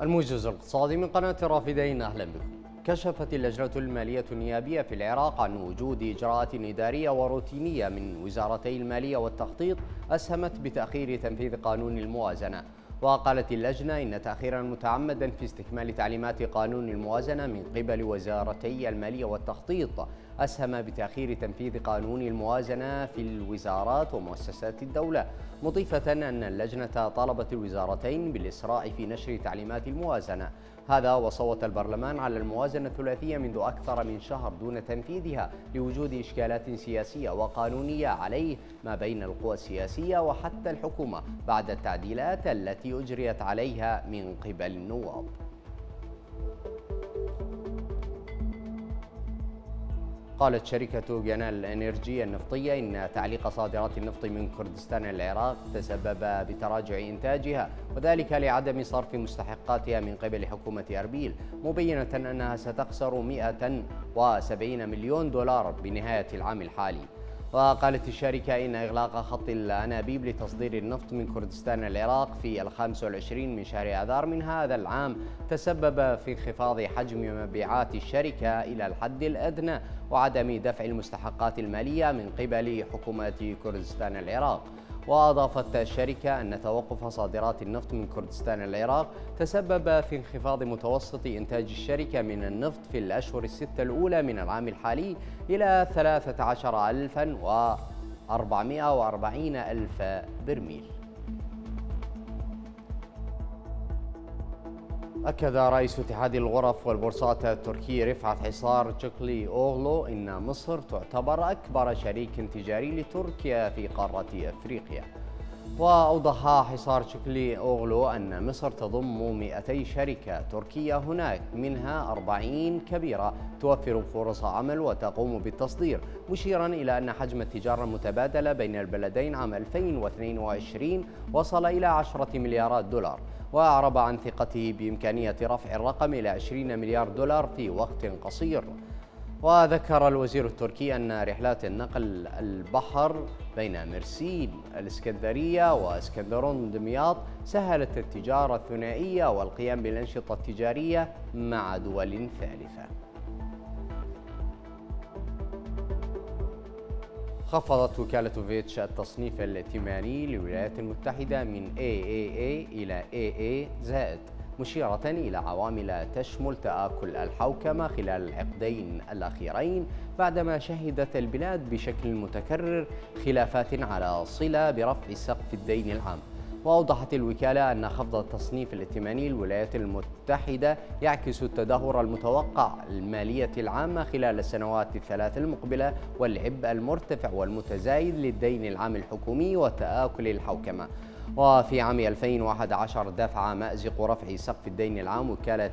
الموجز الاقتصادي من قناة رافدين أهلا بكم. كشفت اللجنة المالية النيابية في العراق عن وجود إجراءات إدارية وروتينية من وزارتي المالية والتخطيط أسهمت بتأخير تنفيذ قانون الموازنة. وقالت اللجنة إن تأخيرا متعمدا في استكمال تعليمات قانون الموازنة من قبل وزارتي المالية والتخطيط أسهم بتأخير تنفيذ قانون الموازنة في الوزارات ومؤسسات الدولة مضيفة أن اللجنة طالبت الوزارتين بالإسراع في نشر تعليمات الموازنة. هذا وصوت البرلمان على الموازنة الثلاثية منذ أكثر من شهر دون تنفيذها لوجود إشكالات سياسية وقانونية عليه ما بين القوى السياسية وحتى الحكومة بعد التعديلات التي أجريت عليها من قبل النواب. قالت شركة جنال الإنرجي النفطية إن تعليق صادرات النفط من كردستان العراق تسبب بتراجع إنتاجها وذلك لعدم صرف مستحقاتها من قبل حكومة أربيل مبينة أنها ستخسر 170 مليون دولار بنهاية العام الحالي. وقالت الشركة إن إغلاق خط الأنابيب لتصدير النفط من كردستان العراق في الخامس والعشرين من شهر آذار من هذا العام تسبب في انخفاض حجم مبيعات الشركة إلى الحد الأدنى وعدم دفع المستحقات المالية من قبل حكومة كردستان العراق. وأضافت الشركة أن توقف صادرات النفط من كردستان العراق تسبب في انخفاض متوسط إنتاج الشركة من النفط في الأشهر الستة الأولى من العام الحالي إلى 13440 ألف برميل. أكد رئيس اتحاد الغرف والبورصات التركي رفعت حصار تشكلي أوغلو إن مصر تعتبر أكبر شريك تجاري لتركيا في قارة أفريقيا. وأوضح حصار شكلي أوغلو أن مصر تضم 200 شركة تركية هناك منها 40 كبيرة توفر فرص عمل وتقوم بالتصدير مشيرا إلى أن حجم التجارة المتبادلة بين البلدين عام 2022 وصل إلى 10 مليارات دولار. وأعرب عن ثقته بإمكانية رفع الرقم إلى 20 مليار دولار في وقت قصير. وذكر الوزير التركي أن رحلات النقل البحر بين مرسين الإسكندرية وإسكندرون دمياط سهلت التجارة الثنائية والقيام بالأنشطة التجارية مع دول ثالثة. خفضت وكالة فيتش التصنيف الائتماني للولايات المتحدة من AAA إلى AA زائد مشيرة إلى عوامل تشمل تآكل الحوكمة خلال العقدين الأخيرين بعدما شهدت البلاد بشكل متكرر خلافات على صلة برفع سقف الدين العام. وأوضحت الوكالة أن خفض التصنيف الائتماني للولايات المتحدة يعكس التدهور المتوقع المالية العامة خلال السنوات الثلاث المقبلة والعبء المرتفع والمتزايد للدين العام الحكومي وتآكل الحوكمة. وفي عام 2011 دفع مأزق رفع سقف الدين العام وكالة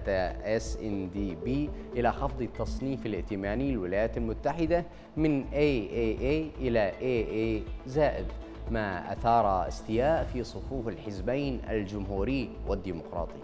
S&P إلى خفض التصنيف الائتماني للولايات المتحدة من AAA إلى AA زائد. ما أثار استياء في صفوف الحزبين الجمهوري والديمقراطي.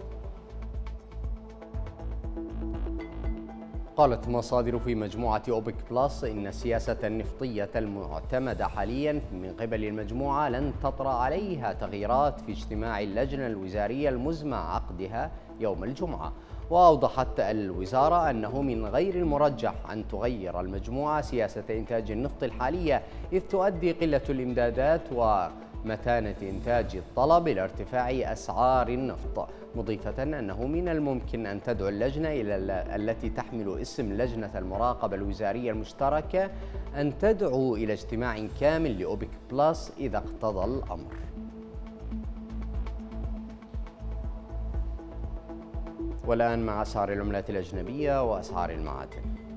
قالت مصادر في مجموعة أوبك بلس إن السياسة النفطية المعتمدة حاليا من قبل المجموعة لن تطرأ عليها تغييرات في اجتماع اللجنة الوزارية المزمع عقدها يوم الجمعة. وأوضحت الوزارة أنه من غير المرجح أن تغير المجموعة سياسة إنتاج النفط الحالية إذ تؤدي قلة الإمدادات ومتانة إنتاج الطلب إلى ارتفاع أسعار النفط مضيفة أنه من الممكن أن تدعو اللجنة إلى التي تحمل اسم لجنة المراقبة الوزارية المشتركة أن تدعو إلى اجتماع كامل لأوبك بلس إذا اقتضى الأمر. والآن مع أسعار العملات الأجنبية وأسعار المعادن.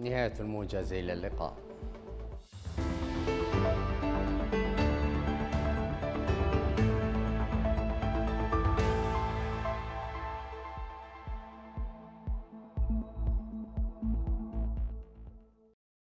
نهاية الموجز إلى اللقاء.